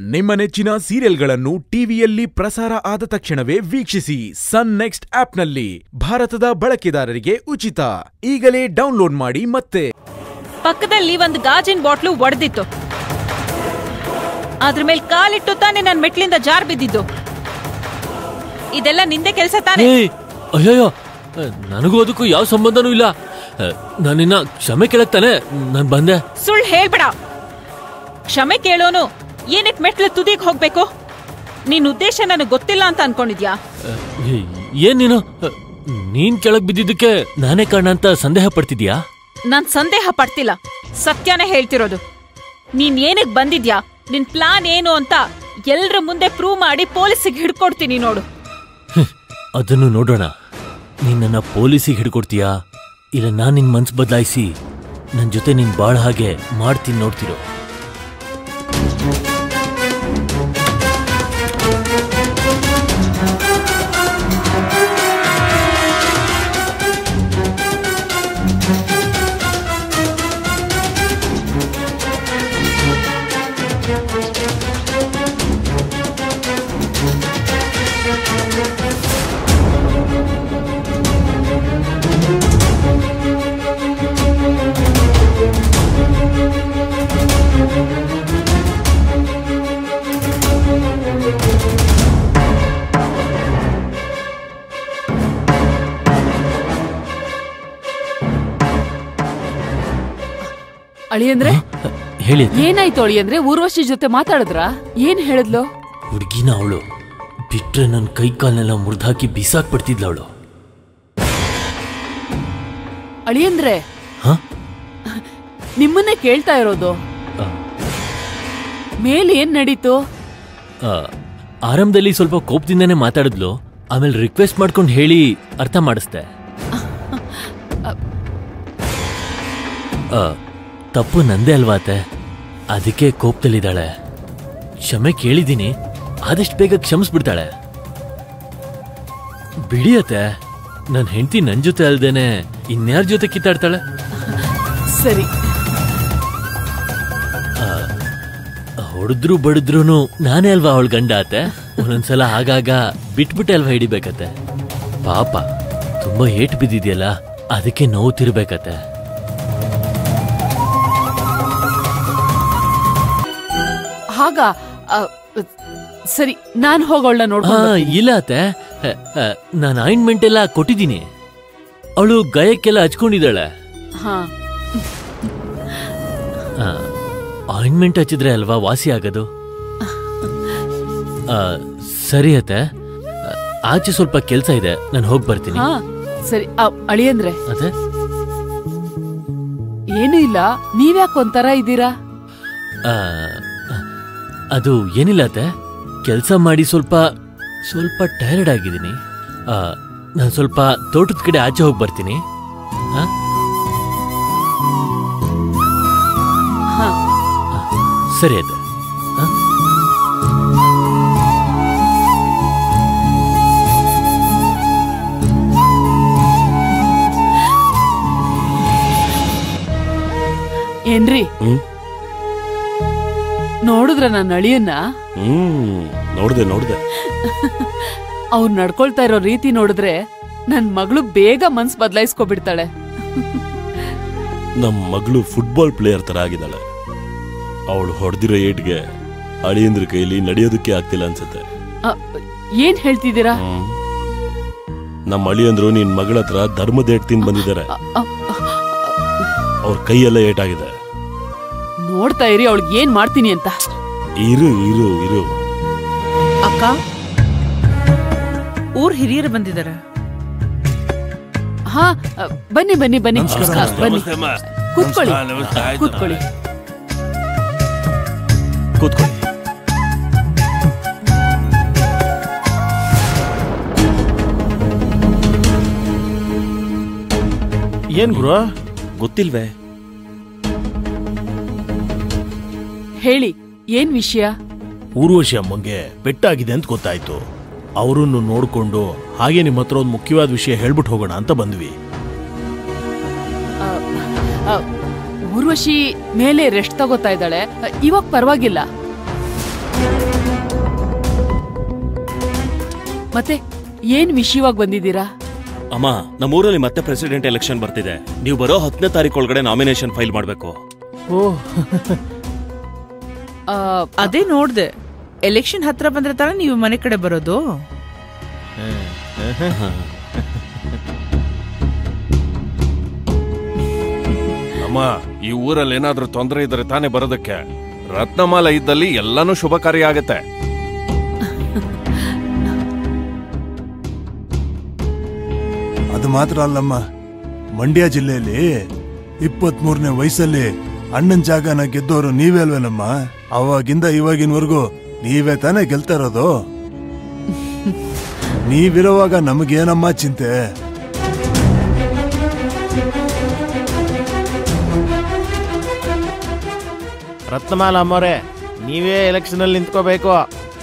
ನಿಮ್ಮ ನೆಚ್ಚಿನ ಸೀರಿಯಲ್ಗಳನ್ನು ಟಿವಿಯಲ್ಲಿ ಪ್ರಸಾರ ಆದ ತಕ್ಷಣವೇ ವೀಕ್ಷಿಸಿ ಸನ್ ನೆಕ್ಸ್ಟ್ ಆಪ್ನಲ್ಲಿ ಭಾರತದ ಬಳಕೆದಾರರಿಗೆ ಉಚಿತ. ಈಗಲೇ ಡೌನ್ಲೋಡ್ ಮಾಡಿ ಮತ್ತೆ. ಪಕ್ಕದಲ್ಲಿ ಒಂದು ಗಾಜಿನ ಬಾಟ್ಲು ಒಡೆದಿತ್ತು. ಅದ್ರ ಮೇಲೆ ಕಾಲಿಟ್ಟು ತಾನೆ ನನ್ನ ಮೆಟ್ಲಿಂದ ಜಾರ್ ಬಿದ್ದಿದ್ದು. ಇದೆಲ್ಲ ನಿಂದೆ ಕೆಲಸ ತಾನೆ? ಅಯ್ಯೋ ನನಗೂ ಅದಕ್ಕೂ ಯಾವ ಸಂಬಂಧನೂ ಇಲ್ಲ. ನಾನಿನ್ನ ಕ್ಷಮೆ ಕೇಳಕ್ ತಾನೆ ನಾನು ಬಂದೆ. ಸುಳ್ಳು ಹೇಳ್ಬೇಡ. ಕ್ಷಮೆ ಕೇಳೋನು ಏನಕ್ ಮೆಟ್ಲು ತುದಿಗ್ ಹೋಗ್ಬೇಕು? ನಿನ್ ಉದ್ದೇಶ ನನಗೆ ಗೊತ್ತಿಲ್ಲ ಅಂತ ಅನ್ಕೊಂಡಿದ್ಯಾ? ಏನ್ ನೀನು? ನೀನ್ ಕೆಳಗ್ ಬಿದ್ದಿದ್ದಕ್ಕೆ ನಾನೇ ಕಾರಣ ಅಂತ ಸಂದೇಹ ಪಡ್ತಿದ್ಯಾ? ನಾನ್ ಸಂದೇಹ ಪಡ್ತಿಲ್ಲ. ಸತ್ಯನೇ ಹೇಳ್ತಿರೋದು. ನೀನ್ ಏನಕ್ ಬಂದಿದ್ಯಾ? ನಿನ್ ಪ್ಲಾನ್ ಏನು ಅಂತ ಎಲ್ರ ಮುಂದೆ ಪ್ರೂವ್ ಮಾಡಿ ಪೊಲೀಸಿಗೆ ಹಿಡ್ಕೊಡ್ತೀನಿ ನೋಡು. ಅದನ್ನು ನೋಡೋಣ. ನೀನ್ ನನ್ನ ಪೊಲೀಸಿಗೆ ಹಿಡ್ಕೊಡ್ತೀಯಾ? ಇಲ್ಲ ನಾನ್ ನಿನ್ ಮನ್ಸ್ ಬದಲಾಯಿಸಿ ನನ್ ಜೊತೆ ನೀನ್ ಬಾಳ ಹಾಗೆ ಮಾಡ್ತೀನಿ ನೋಡ್ತಿರೋ. ಅಳಿಯಂದ್ರೆ ಹೇಳಿ ಏನಾಯ್ತು ಅಳಿಯಂದ್ರೆ ಊರ್ವಶಿ ಜೊತೆ ಮಾತಾಡಿದ್ರ? ಏನ್ ಹೇಳಿದ್ಲು? ಹುಡುಗಿನ ಅವಳು. ಬಿಟ್ರೆ ನನ್ನ ಕೈ ಕಾಲ್ನೆಲ್ಲ ಮುರಿದಾಕಿ ಬಿಸಾಕ್ ಬಿಡ್ತಿದ್ಲ ಅವಳು ಅಳಿಯಂದ್ರೆ ಹ? ನಿಮ್ಮನ್ನೇ ಕೇಳ್ತಾ ಇರೋದು. ಮೇಲೆ ಏನ್ ನಡೀತು? ಆರಂಭದಲ್ಲಿ ಸ್ವಲ್ಪ ಕೋಪದಿಂದನೇ ಮಾತಾಡಿದ್ಲು. ಆಮೇಲೆ ರಿಕ್ವೆಸ್ಟ್ ಮಾಡ್ಕೊಂಡು ಹೇಳಿ ಅರ್ಥ ಮಾಡಿಸ್ದೆ. ಆ, ತಪ್ಪು ನಂದೇ ಅಲ್ವಾತೆ ಅದಕ್ಕೆ ಕೋಪದಲ್ಲಿದ್ದಾಳೆ. ಕ್ಷಮೆ ಕೇಳಿದ್ದೀನಿ ಆದಷ್ಟು ಬೇಗ ಕ್ಷಮಿಸ್ಬಿಡ್ತಾಳೆ. ಬಿಡಿಯತ್ತೆ ನನ್ನ ಹೆಂಡತಿ ನನ್ನ ಜೊತೆ ಅಲ್ದೇನೆ ಇನ್ಯಾರ ಜೊತೆ ಕಿತ್ತಾಡ್ತಾಳೆ? ಸರಿ. ಹೊಡೆದ್ರು ಬಡಿದ್ರು ನಾನೇ ಅಲ್ವಾ ಅವಳ ಗಂಡ ಆತೆ ಒಂದೊಂದ್ಸಲ ಆಗಾಗ ಬಿಟ್ಬಿಟ್ಟೆ ಅಲ್ವಾ ಹಿಡಿಬೇಕತ್ತೆ? ಪಾಪ ತುಂಬಾ ಏಟ್ ಬಿದ್ದಿದೆಯಲ್ಲ ಅದಕ್ಕೆ ನೋವು ತಿರ್ಬೇಕತ್ತೆ. ಹಾಗ ಸರಿ ನಾನು ಹೋಗೋಳ್ಳ ಹಾ ನೋಡ್ಕೊಂಡು ಇಲ್ಲ ಅತ್ತೆ. ನಾನು ಆಯಿಂಟ್ಮೆಂಟ್ ಎಲ್ಲ ಕೊಟ್ಟಿದ್ದೀನಿ. ಅವಳು ಗಾಯಕ್ಕೆಲ್ಲ ಹಚ್ಕೊಂಡಿದ್ದಾಳೆ. ಹಾ. ಆಯಿಂಟ್ಮೆಂಟ್ ಹಚ್ಚಿದ್ರೆ ಅಲ್ವಾ ವಾಸಿ ಆಗೋದು? ಸರಿ ಅತ್ತೆ. ಆಚೆ ಸ್ವಲ್ಪ ಕೆಲಸ ಇದೆ ನಾನು ಹೋಗಿ ಬರ್ತೀನಿ. ಸರಿ ಅಳಿಯಂದ್ರೆ ಅತ್ತೆ? ಏನೂ ಇಲ್ಲ ನೀವ್ಯಾಕೆ ಒಂಥರ ಇದ್ದೀರಾ? ಅದು ಏನಿಲ್ಲ ಅತ್ತೆ. ಕೆಲಸ ಮಾಡಿ ಸ್ವಲ್ಪ ಸ್ವಲ್ಪ ಟೈರ್ಡ್ ಆಗಿದ್ದೀನಿ. ನಾನು ಸ್ವಲ್ಪ ತೋಟದ ಕಡೆ ಆಚೆ ಹೋಗಿ ಬರ್ತೀನಿ. ಸರಿ ಅದ? ಏನ್ರಿ? ನೋಡಿದ್ರ ನನ್ನ ಅಳಿಯನ್ನ ಹ್ಮ್ ನೋಡ್ದೆ ನೋಡ್ದೆ ಅವ್ರು ನಡ್ಕೊಳ್ತಾ ಇರೋ ರೀತಿ ನೋಡಿದ್ರೆ ನನ್ ಮಗಳು ಬೇಗ ಮನ್ಸ್ ಬದಲಾಯಿಸ್ಕೊಬಿಡ್ತಾಳೆ ನಮ್ ಮಗಳು ಫುಟ್ಬಾಲ್ ಪ್ಲೇಯರ್ ತರ ಆಗಿದ್ದಾಳೆ ಅವಳು ಹೊಡೆದಿರೋ ಏಟ್ಗೆ ಅಳಿಯಂದ್ರ ಕೈಲಿ ನಡೆಯೋದಕ್ಕೆ ಆಗ್ತಿಲ್ಲ ಅನ್ಸುತ್ತೆ ಆ, ಏನ್ ಹೇಳ್ತಿದ್ದೀರಾ. ನಮ್ಮ ಅಳಿಯಂದ್ರು ನಿನ್ ಮಗಳ ಹತ್ರ ಧರ್ಮದ ಏಟ್ ತಿಂದ್ ಬಂದಿದ್ದಾರೆ ಅವ್ರ ಕೈಯೆಲ್ಲ ಏಟಾಗಿದೆ ನೋಡ್ತಾ ಇರಿ ಅವಳಿಗೆ ಏನ್ ಮಾಡ್ತೀನಿ ಅಂತ. ಇರು ಇರು ಇರು. ಅಕ್ಕ ಊರ್ ಹಿರಿಯರು ಬಂದಿದಾರ ಹಾ ಬನ್ನಿ ಬನ್ನಿ ಬನ್ನಿ. ಬನ್ನಿ. ಕೂತ್ಕೊಳ್ಳಿ. ಕೂತ್ಕೊಳ್ಳಿ. ಕೂತ್ಕೊಳ್ಳಿ. ಏನ್ ಗುರು? ಗೊತ್ತಿಲ್ವೇ? ಹೇಳಿ ಏನ್ ವಿಷಯ? ಊರ್ವಶಿ ಅಮ್ಮಂಗೆ ಪೆಟ್ಟಾಗಿದೆ ಅಂತ ಗೊತ್ತಾಯ್ತು. ಅವರನ್ನು ನೋಡ್ಕೊಂಡು ಹಾಗೆ ನಿಮ್ಮ ಹತ್ರ ಒಂದು ಮುಖ್ಯವಾದ ವಿಷಯ ಹೇಳ್ಬಿಟ್ಟು ಹೋಗೋಣ ಅಂತ ಬಂದ್ವಿ. ಊರ್ವಶಿ ಮೇಲೆ ರೆಸ್ಟ್ ತಗೋತಾ ಇದ್ದಾಳೆ. ಇವಾಗ ಪರವಾಗಿಲ್ಲ. ಮತ್ತೆ ಏನ್ ವಿಷಯವಾಗಿ ಬಂದಿದ್ದೀರಾ? ಅಮ್ಮ ನಮ್ಮ ಊರಲ್ಲಿ ಮತ್ತೆ ಪ್ರೆಸಿಡೆಂಟ್ ಎಲೆಕ್ಷನ್ ಬರ್ತಿದೆ. ನೀವು ಬರೋ ಹತ್ತನೇ ತಾರೀಕು ಒಳಗಡೆ ನಾಮಿನೇಷನ್ ಫೈಲ್ ಮಾಡಬೇಕು. ಓಹ್ ಅದೇ ನೋಡ್ದೆ. ಎಲೆಕ್ಷನ್ ಹತ್ರ ಬಂದ್ರೆ ತಾನೇ ನೀವು ಮನೆ ಕಡೆ ಬರೋದು. ಅಮ್ಮ ಈ ಊರಲ್ಲಿ ಏನಾದ್ರೂ ತೊಂದರೆ ಇದ್ರೆ ತಾನೇ ಬರೋದಕ್ಕೆ. ರತ್ನಮಾಲ ಇದ್ದಲ್ಲಿ ಎಲ್ಲಾನು ಶುಭಕಾರಿ ಆಗತ್ತೆ. ಅದು ಮಾತ್ರ ಅಲ್ಲಮ್ಮ ಮಂಡ್ಯ ಜಿಲ್ಲೆಯಲ್ಲಿ ಇಪ್ಪತ್ಮೂರನೇ ವಯಸ್ಸಲ್ಲಿ ಅಣ್ಣನ ಜಾಗನ ಗೆದ್ದವರು ನೀವೇ ಅಲ್ವೇನಮ್ಮ? ಅವಾಗಿಂದ ಇವಾಗಿನವರೆಗೂ ನೀವೇ ತಾನೇ ಗೆಲ್ತಾ ಇರೋದು ನೀವಿರುವಾಗ ನಮಗೇನಮ್ಮ ಚಿಂತೆ? ರತ್ನಮಾಲ ಅಮ್ಮರೇ ನೀವೇ ಎಲೆಕ್ಷನ್ ಅಲ್ಲಿ ನಿಂತ್ಕೋಬೇಕು.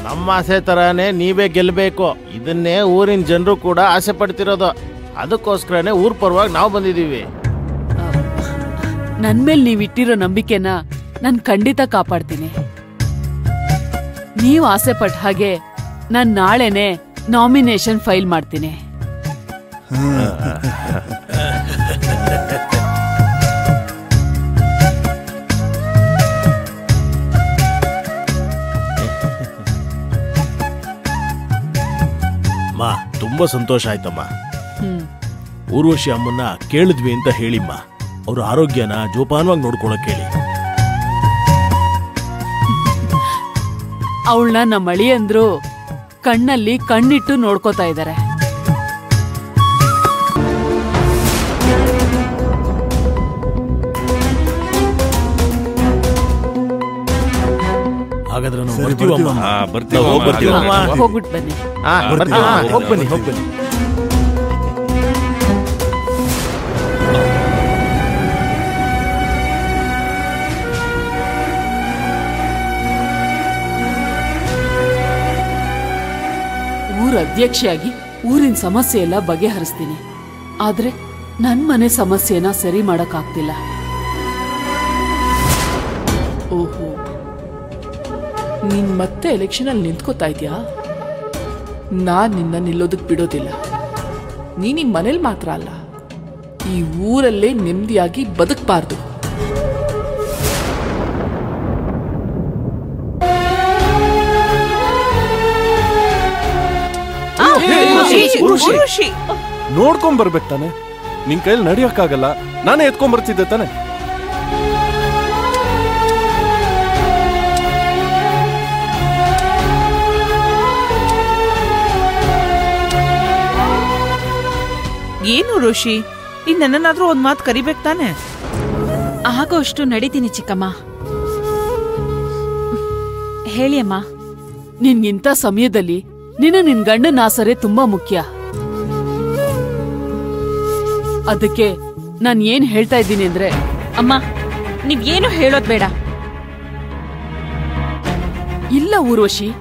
ನಮ್ಮ ಆಸೆ ತರಾನೇ ನೀವೇ ಗೆಲ್ಲಬೇಕು ಇದನ್ನೇ ಊರಿನ ಜನರು ಕೂಡ ಆಸೆ ಪಡ್ತಿರೋದು. ಅದಕ್ಕೋಸ್ಕರನೇ ಊರ್ ಪರವಾಗಿ ನಾವು ಬಂದಿದೀವಿ ನನ್ ಮೇಲೆ ನೀವು ಇಟ್ಟಿರೋ ನಂಬಿಕೆನ ನಾನ್ ಖಂಡಿತ ಕಾಪಾಡ್ತೀನಿ. ನೀವು ಆಸೆ ಪಟ್ಟ ಹಾಗೆ ನಾನು ನಾಳೆನೆ ನಾಮಿನೇಷನ್ ಫೈಲ್ ಮಾಡ್ತೀನಿ. ಅಮ್ಮ ತುಂಬಾ ಸಂತೋಷ ಆಯ್ತಮ್ಮ. ಹ್ಮ್. ಊರ್ವಶಿ ಅಮ್ಮನ್ನ ಕೇಳಿದ್ವಿ ಅಂತ ಹೇಳಿಮ್ಮ. ಅವ್ರ ಆರೋಗ್ಯನ ಜೋಪಾನವಾಗಿ ನೋಡ್ಕೊಳಕ್ ಹೇಳಿ. ಅವಳನ್ನ ನಮ್ಮ ಅಳಿಯಂದ್ರು ಕಣ್ಣಲ್ಲಿ ಕಣ್ಣಿಟ್ಟು ನೋಡ್ಕೋತಾ ಇದ್ದಾರೆ ಹಾಗಾದ್ರೆ ನಾವು ಸರಿ, ಬರ್ತೀವಮ್ಮ ಬರ್ತೀವಮ್ಮ. ಹಾ ಬರ್ತೀವಿ ನಾವು ಬರ್ತೀವಮ್ಮ. ಹೋಗ್ಬಿಟ್ ಬನ್ನಿ ಹೋಗ್ಬನ್ನಿ ಬರ್ತೀವಿ. ಊರ್ ಅಧ್ಯಕ್ಷೆಯಾಗಿ ಊರಿನ ಸಮಸ್ಯೆ ಎಲ್ಲ ಬಗೆಹರಿಸ್ತೀನಿ. ಆದ್ರೆ ನನ್ನ ಮನೆ ಸಮಸ್ಯೆನ ಸರಿ ಮಾಡೋಕ್ಕಾಗ್ತಿಲ್ಲ. ಓಹೋ. ನೀನ್ ಮತ್ತೆ ಎಲೆಕ್ಷನ್ ಅಲ್ಲಿ ನಿಂತ್ಕೋತಾ ಇದ್ಯಾ? ನಾನ್ ನಿನ್ನ ನಿಲ್ಲೋದಕ್ ಬಿಡೋದಿಲ್ಲ. ನೀನ್ ಮನೇಲಿ ಮಾತ್ರ ಅಲ್ಲ. ಈ ಊರಲ್ಲೇ ನೆಮ್ಮದಿಯಾಗಿ ಬದುಕಬಾರ್ದು. ನೋಡ್ಕೊಂಡ್ ಬರ್ಬೇಕು ತಾನೆ. ನಿನ್ ಕೈಲಿ ನಡಿಯಕ್ಕಾಗಲ್ಲ. ನಾನೇ ಎತ್ಕೊಂಡ್ ಬರ್ತಿದ್ದೆ ತಾನೆ. ಏನು ಋಷಿ? ಇನ್ ನನ್ನನ್ನಾದ್ರೂ ಒಂದ್ ಮಾತು ಕರಿಬೇಕು ತಾನೆ? ಆಗೋ ಅಷ್ಟು ನಡೀತೀನಿ ಚಿಕ್ಕಮ್ಮ. ಹೇಳಿ ಅಮ್ಮ. ನಿನ್ಗಿಂತ ಸಮಯದಲ್ಲಿ ನಿನ್ನ ನಿನ್ ಗಂಡನ ಆಸರೆ ತುಂಬಾ ಮುಖ್ಯ. ಅದಕ್ಕೆ ನಾನು ಏನ್ ಹೇಳ್ತಾ ಇದ್ದೀನಿ ಅಂದ್ರೆ ಅಮ್ಮ ನೀವ್ ಏನು ಹೇಳೋದ್ ಬೇಡ. ಇಲ್ಲ ಊರ್ವಶಿ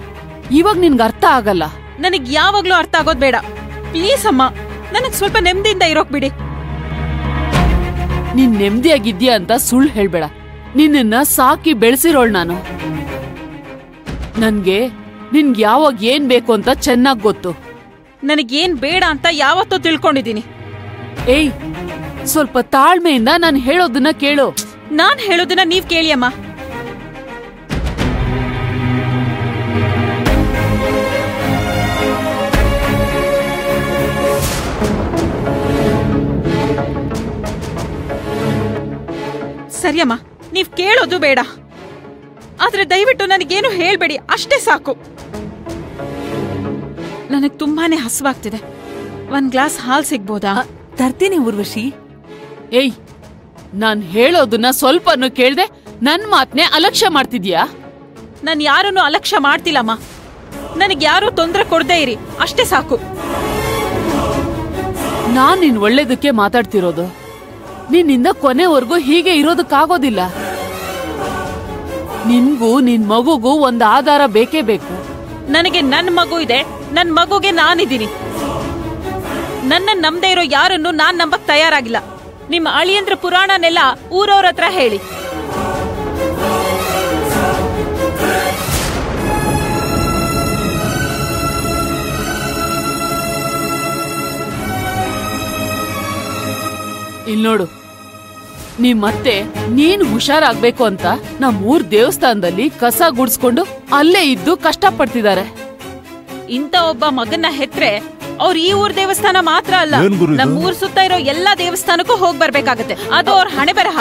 ಇವಾಗ ನಿನ್ಗೆ ಅರ್ಥ ಆಗಲ್ಲ. ನನಗ್ ಯಾವಾಗ್ಲೂ ಅರ್ಥ ಆಗೋದ್ ಬೇಡ. ಪ್ಲೀಸ್ ಅಮ್ಮ ನನಗ್ ಸ್ವಲ್ಪ ನೆಮ್ಮದಿಯಿಂದ ಇರೋಕ್ ಬಿಡಿ. ನೀನ್ ನೆಮ್ಮದಿಯಾಗಿದ್ಯಾ ಅಂತ ಸುಳ್ಳು ಹೇಳ್ಬೇಡ. ನಿನ್ನ ಸಾಕಿ ಬೆಳೆಸಿರೋಳ್ ನಾನು. ನನ್ಗೆ ನಿನ್ಗೆ ಯಾವಾಗ ಏನ್ ಬೇಕು ಅಂತ ಚೆನ್ನಾಗ್ ಗೊತ್ತು. ನನಗೇನ್ ಬೇಡ ಅಂತ ಯಾವತ್ತೂ ತಿಳ್ಕೊಂಡಿದೀನಿ ಏಯ್ ಸ್ವಲ್ಪ ತಾಳ್ಮೆಯಿಂದ ನಾನು ಹೇಳೋದನ್ನ ಕೇಳು. ನಾನ್ ಹೇಳೋದನ್ನ ನೀವ್ ಕೇಳಿ ಅಮ್ಮ. ಸರಿಯಮ್ಮ ನೀವ್ ಕೇಳೋದು ಬೇಡ. ಆದ್ರೆ ದಯವಿಟ್ಟು ನನಗೇನು ಹೇಳ್ಬೇಡಿ ಅಷ್ಟೇ ಸಾಕು. ನನಗ್ ತುಂಬಾನೇ ಹಸುವಾಗ್ತಿದೆ. ಒಂದ್ ಗ್ಲಾಸ್ ಹಾಲ್ ಸಿಗ್ಬೋದಾ? ತರ್ತೀನಿ ಊರ್ವಶಿ. ಏಯ್ ನಾನ್ ಹೇಳೋದನ್ನ ಸ್ವಲ್ಪನೂ ಕೇಳ್ದೆ ನನ್ ಮಾತನ್ನೇ ಅಲಕ್ಷ್ಯ ಮಾಡ್ತಿದ್ಯಾ? ನಾನು ಯಾರನ್ನು ಅಲಕ್ಷ್ಯ ಮಾಡ್ತಿಲ್ಲಮ್ಮ. ನನಗೆ ಯಾರೂ ತೊಂದರೆ ಕೊಡ್ದೇ ಇರಿ ಅಷ್ಟೇ ಸಾಕು. ನಾನ್ ನಿನ್ ಒಳ್ಳೇದಕ್ಕೆ ಮಾತಾಡ್ತಿರೋದು. ನಿನ್ನಿಂದ ಕೊನೆವರೆಗೂ ಹೀಗೆ ಇರೋದಕ್ಕಾಗೋದಿಲ್ಲ. ನಿನ್ಗೂ ನಿನ್ ಮಗುಗೂ ಒಂದ್ ಆಧಾರ ಬೇಕೇ ಬೇಕು. ನನಗೆ ನನ್ ಮಗು ಇದೆ ನನ್ ಮಗುಗೆ ನಾನಿದ್ದೀನಿ. ನನ್ನ ನಂಬದೇ ಇರೋ ಯಾರನ್ನು ನಾನ್ ನಂಬಕ್ ತಯಾರಾಗಿಲ್ಲ. ನಿಮ್ಮ ಅಳಿಯಂದ್ರ ಪುರಾಣನೆಲ್ಲ ಊರವ್ರ ಹತ್ರ ಹೇಳಿ. ಇಲ್ನೋಡು. ನಿಮ್ಮತ್ತೆ ನೀನ್ ಹುಷಾರಾಗ್ಬೇಕು ಅಂತ ನಮ್ಮೂರ್ ದೇವಸ್ಥಾನದಲ್ಲಿ ಕಸ ಗುಡ್ಸ್ಕೊಂಡು ಅಲ್ಲೇ ಇದ್ದು ಕಷ್ಟಪಡ್ತಿದ್ದಾರೆ ಇಂತ ಒಬ್ಬ ಮಗನ್ನ ಹೆತ್ರೆ ಅವ್ರ ಈ ಊರ್ ದೇವಸ್ಥಾನ ಮಾತ್ರ ಅಲ್ಲ ನಮ್ಮೂರ್ ನಮ್ಮ ಊರ್ ಸುತ್ತ ಇರೋ ಎಲ್ಲಾ ದೇವಸ್ಥಾನಕ್ಕೂ ಹೋಗ್ ಬರ್ಬೇಕಾಗತ್ತೆ. ಅದು ಅವ್ರ ಹಣೆ ಬರಹ